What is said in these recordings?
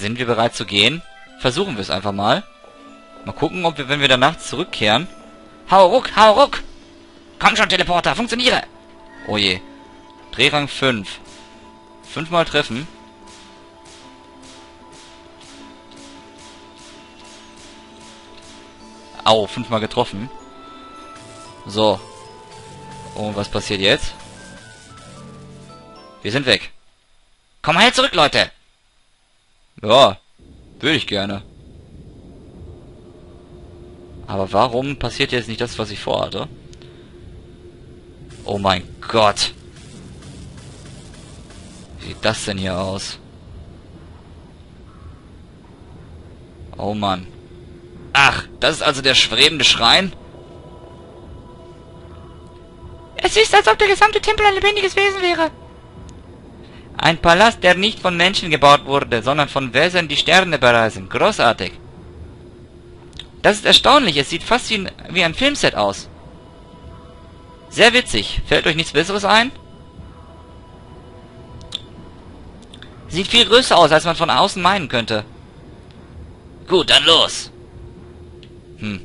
Sind wir bereit zu gehen? Versuchen wir es einfach mal. Mal gucken, ob wir, wenn wir danach zurückkehren... Hau ruck, hau ruck! Komm schon, Teleporter, funktioniere! Oh je. Drehrang 5. Fünfmal treffen. Au, fünfmal getroffen. So. Und was passiert jetzt? Wir sind weg. Komm mal zurück, Leute! Ja, würde ich gerne. Aber warum passiert jetzt nicht das, was ich vorhatte? Oh mein Gott. Wie sieht das denn hier aus? Oh Mann. Ach, das ist also der schwebende Schrein? Es ist, als ob der gesamte Tempel ein lebendiges Wesen wäre. Ein Palast, der nicht von Menschen gebaut wurde, sondern von Wesen, die Sterne bereisen. Großartig. Das ist erstaunlich. Es sieht fast wie ein, wie ein Filmset aus. Sehr witzig. Fällt euch nichts Besseres ein? Sieht viel größer aus, als man von außen meinen könnte. Gut, dann los. Hm.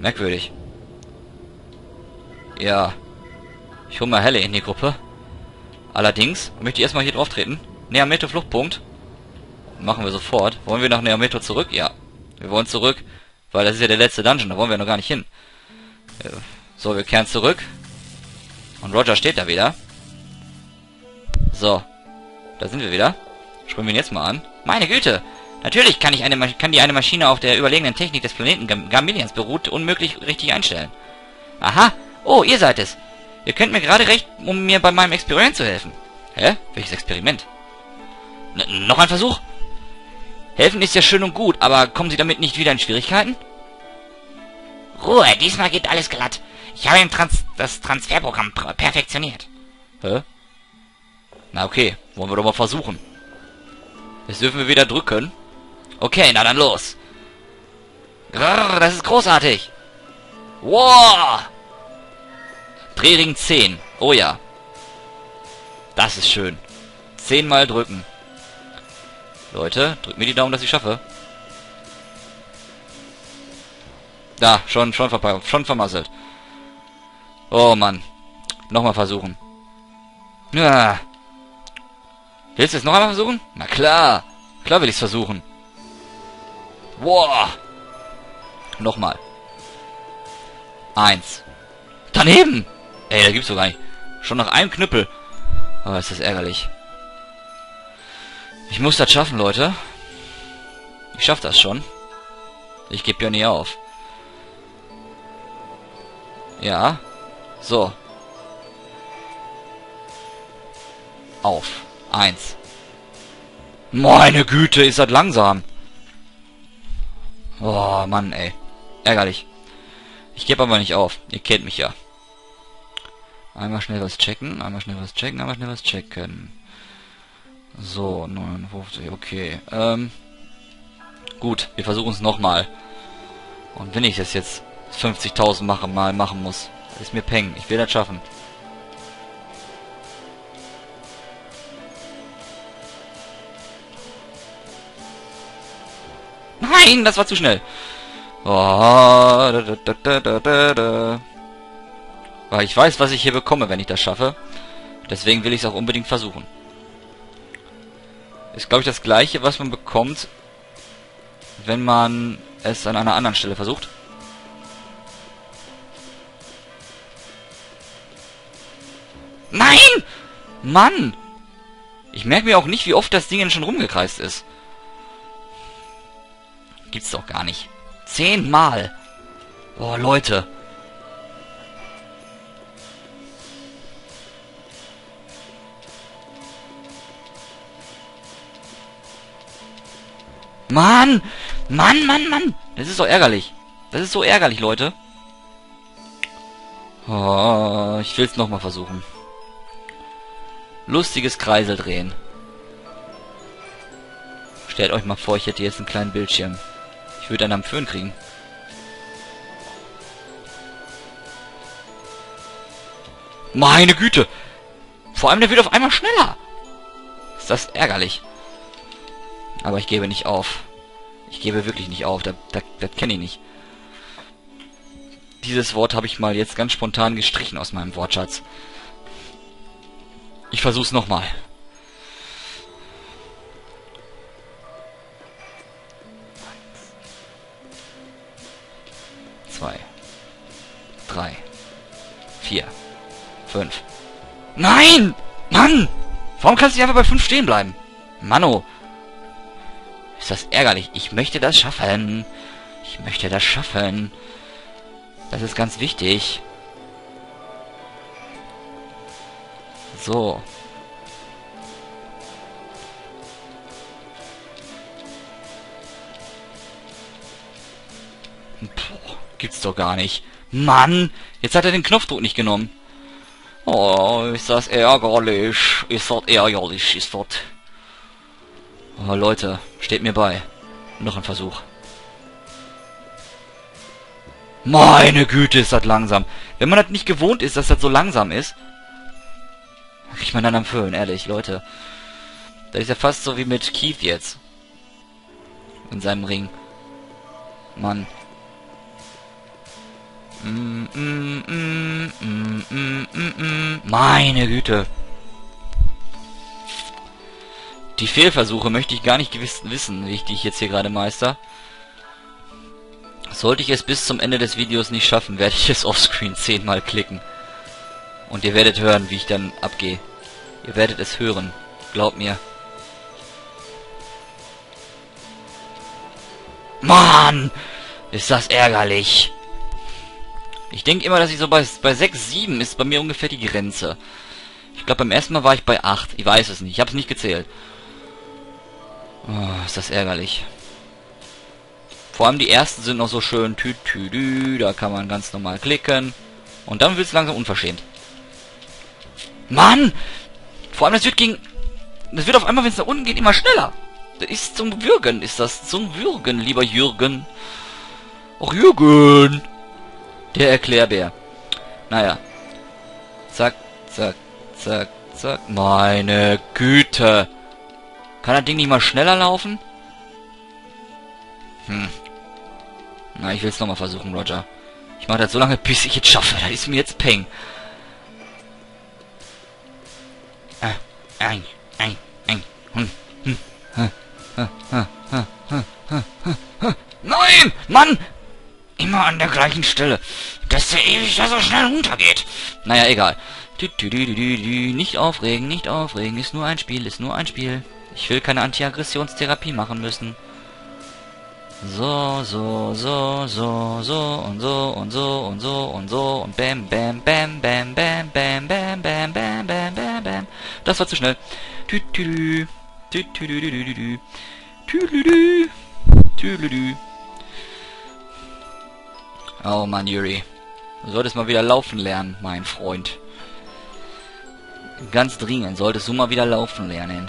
Merkwürdig. Ja. Ich hole mal Helle in die Gruppe. Allerdings möchte ich erstmal hier drauf treten. Neameto Fluchtpunkt. Machen wir sofort. Wollen wir nach Neameto zurück? Ja. Wir wollen zurück, weil das ist ja der letzte Dungeon. Da wollen wir noch gar nicht hin. Äh, so, wir kehren zurück. Und Roger steht da wieder. So. Da sind wir wieder. Springen wir ihn jetzt mal an. Meine Güte! Natürlich kann, ich eine, kann die eine Maschine auf der überlegenen Technik des Planeten Gamillions beruht unmöglich richtig einstellen. Aha! Oh, ihr seid es! Ihr könnt mir gerade recht, um mir bei meinem Experiment zu helfen. Hä? Welches Experiment? N noch ein Versuch? Helfen ist ja schön und gut, aber kommen Sie damit nicht wieder in Schwierigkeiten? Ruhe, diesmal geht alles glatt. Ich habe Trans das Transferprogramm perfektioniert. Hä? Na okay, wollen wir doch mal versuchen. Jetzt dürfen wir wieder drücken. Okay, na dann los. Grrr, das ist großartig. Wow! Drehring 10. Oh ja. Das ist schön. Zehnmal drücken. Leute, drückt mir die Daumen, dass ich schaffe. Da, schon, schon schon vermasselt. Oh Mann. Nochmal versuchen. Ja. Willst du es noch einmal versuchen? Na klar. Klar will ich es versuchen. Wow. Nochmal. Eins. Daneben! Ey, da gibt's doch gar nicht. Schon nach einem Knüppel. Aber ist das ärgerlich. Ich muss das schaffen, Leute. Ich schaff das schon. Ich gebe ja nie auf. Ja. So. Auf. Eins. Meine Güte, ist das langsam. Oh, Mann, ey. Ärgerlich. Ich gebe aber nicht auf. Ihr kennt mich ja. Einmal schnell was checken, einmal schnell was checken, einmal schnell was checken. So, 59, okay. Ähm, gut, wir versuchen es nochmal. Und wenn ich das jetzt 50.000 mache, mal machen muss, ist mir Peng. Ich will das schaffen. Nein, das war zu schnell. Oh, da, da, da, weil ich weiß, was ich hier bekomme, wenn ich das schaffe. Deswegen will ich es auch unbedingt versuchen. Ist, glaube ich, das gleiche, was man bekommt, wenn man es an einer anderen Stelle versucht. Nein! Mann! Ich merke mir auch nicht, wie oft das Ding schon rumgekreist ist. Gibt's doch gar nicht. Zehnmal! Boah, Leute. Mann! Mann, Mann, Mann! Das ist so ärgerlich. Das ist so ärgerlich, Leute. Oh, ich will's nochmal versuchen. Lustiges Kreisel drehen. Stellt euch mal vor, ich hätte jetzt einen kleinen Bildschirm. Ich würde einen am Föhn kriegen. Meine Güte! Vor allem, der wird auf einmal schneller. Ist das ärgerlich. Aber ich gebe nicht auf. Ich gebe wirklich nicht auf. Das, das, das kenne ich nicht. Dieses Wort habe ich mal jetzt ganz spontan gestrichen aus meinem Wortschatz. Ich versuch's nochmal. Zwei. Drei. Vier. Fünf. Nein! Mann! Warum kannst du nicht einfach bei fünf stehen bleiben? Manno. Ist das ärgerlich. Ich möchte das schaffen. Ich möchte das schaffen. Das ist ganz wichtig. So. Puh, gibt's doch gar nicht. Mann! Jetzt hat er den Knopfdruck nicht genommen. Oh, ist das ärgerlich. Ist das ärgerlich, ist das. Oh, Leute, steht mir bei. Noch ein Versuch. Meine Güte, ist das langsam. Wenn man das nicht gewohnt ist, dass das so langsam ist, kriegt man dann am Föhn, ehrlich, Leute. Das ist ja fast so wie mit Keith jetzt. In seinem Ring. Mann. Mm, mm, mm, Meine Güte. Die Fehlversuche möchte ich gar nicht gewiss wissen, wie ich die jetzt hier gerade meister. Sollte ich es bis zum Ende des Videos nicht schaffen, werde ich es offscreen zehnmal klicken. Und ihr werdet hören, wie ich dann abgehe. Ihr werdet es hören. Glaubt mir. Mann! Ist das ärgerlich. Ich denke immer, dass ich so bei, bei 6, 7 ist bei mir ungefähr die Grenze. Ich glaube, beim ersten Mal war ich bei 8. Ich weiß es nicht. Ich habe es nicht gezählt. Oh, ist das ärgerlich. Vor allem die ersten sind noch so schön tü tü tü, da kann man ganz normal klicken. Und dann wird es langsam unverschämt. Mann! Vor allem das wird gegen... Das wird auf einmal, wenn es nach unten geht, immer schneller. Das ist zum Würgen, ist das zum Würgen, lieber Jürgen. Ach, Jürgen! Der Erklärbär. Naja. Zack, zack, zack, zack. Meine Güte. Kann das Ding nicht mal schneller laufen? Hm. Na, ich will es nochmal versuchen, Roger. Ich mache das so lange, bis ich es schaffe. Das ist mir jetzt Peng. Äh, ein, ein, ein, hm, hm, hm, hm, hm, hm, hm, hm, hm. Nein! Mann! Immer an der gleichen Stelle. Dass der ewig da so schnell runtergeht. Naja, egal. Nicht aufregen, nicht aufregen. Ist nur ein Spiel, ist nur ein Spiel. Ich will keine Antiaggressionstherapie machen müssen. So, so, so, so, so und so und so und so und so und bam, bam, bam, bam, bam, bam, bam, bam, bam, bam, bam, bam. Das war zu schnell. Tü, tü, tü, tü, tü, tü, tü, tü, tü, tü, tü, tü. Oh Mann, Yuri. Du solltest mal wieder laufen lernen, mein Freund. Ganz dringend solltest du mal wieder laufen lernen.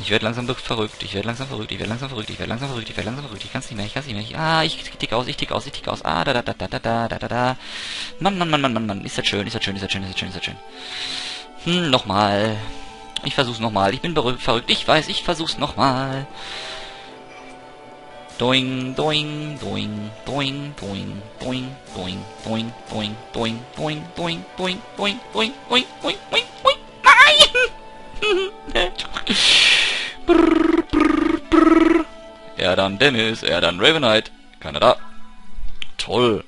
Ich werde langsam verrückt, ich werde langsam verrückt, ich werde langsam verrückt, ich werde langsam verrückt, ich werde langsam verrückt, ich kann es nicht mehr, ich kann es nicht mehr. Ah, ich tick aus, ich tick aus, ich tick aus. Ah, da da da da da da da da da. Mann, Mann, Mann, Mann, Mann, Mann. Ist das schön, ist das schön, ist das schön, ist das schön, ist das schön. Hm, nochmal. Ich versuch's nochmal. Ich bin verrückt, ich weiß, ich versuch's nochmal. Doing, doing, doing, doing, doing, doing, doing, doing, doing, doing, doing, doing, doing, doing, doing, doing, doing, doing, doing. Nein! Brrr, brrr, brrr. Er dann Dennis, er dann Ravenite. Keiner da. Toll.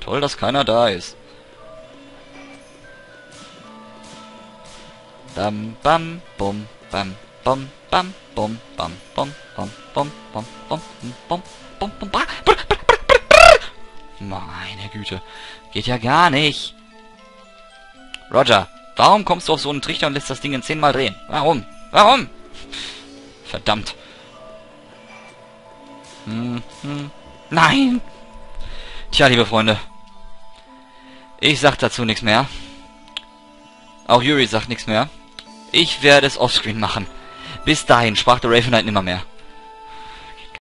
Toll, dass keiner da ist. Bam, bam, bum, bam, bam, bam, bum, bam, bum, bam, bum, bam, bum, bum, bum, bum, bum, Meine Güte. Geht ja gar nicht. Roger, warum kommst du auf so einen Trichter und lässt das Ding in zehnmal drehen? Warum? Warum? Verdammt. Hm, hm. Nein! Tja, liebe Freunde. Ich sag dazu nichts mehr. Auch Yuri sagt nichts mehr. Ich werde es offscreen machen. Bis dahin sprach der Raven Knight nimmer mehr.